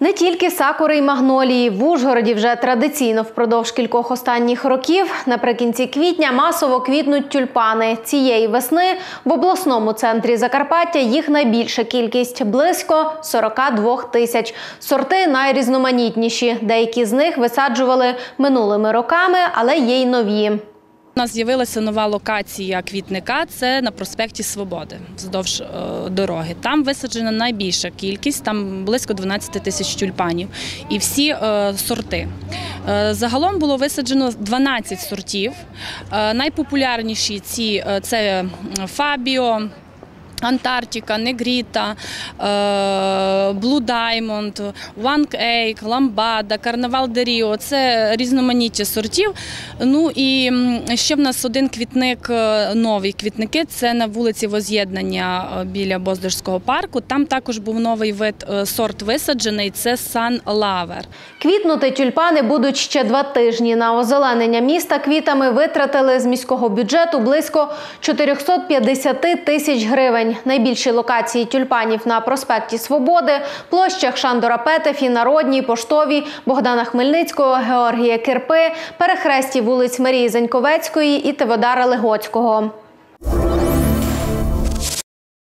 Не тільки сакури й магнолії в Ужгороді вже традиційно впродовж кількох останніх років. Наприкінці квітня масово квітнуть тюльпани. Цієї весни в обласному центрі Закарпаття їх найбільша кількість близько 42 тисяч. Сорти найрізноманітніші. Деякі з них висаджували минулими роками, але є й нові. У нас з'явилася нова локація квітника. Це на проспекті Свободи вздовж е, дороги. Там висаджена найбільша кількість, там близько 12 тисяч тюльпанів і всі е, сорти. Е, загалом було висаджено 12 сортів. Найпопулярніші ці це Фабіо. Антарктика, Негріта, Блу Даймонд, Ван Ейк, Ламбада, Карнавал де Ріо. Це різноманіття сортів. Ну і ще в нас один квітник, е, новий квітники. Це на вулиці Воз'єднання е, біля Боздоського парку. Там також був новий вид е, сорт висаджений. Це Сан Лавер. Квітнути тюльпани будуть ще два тижні. На озеленення міста квітами витратили з міського бюджету близько 450 тисяч гривень. Найбільші локації тюльпанів на проспекті Свободи, площах Шандора Петефі, Народній, Поштовій, Богдана Хмельницького, Георгія Кирпи, перехресті вулиць Марії Заньковецької і Теводара Легоцького.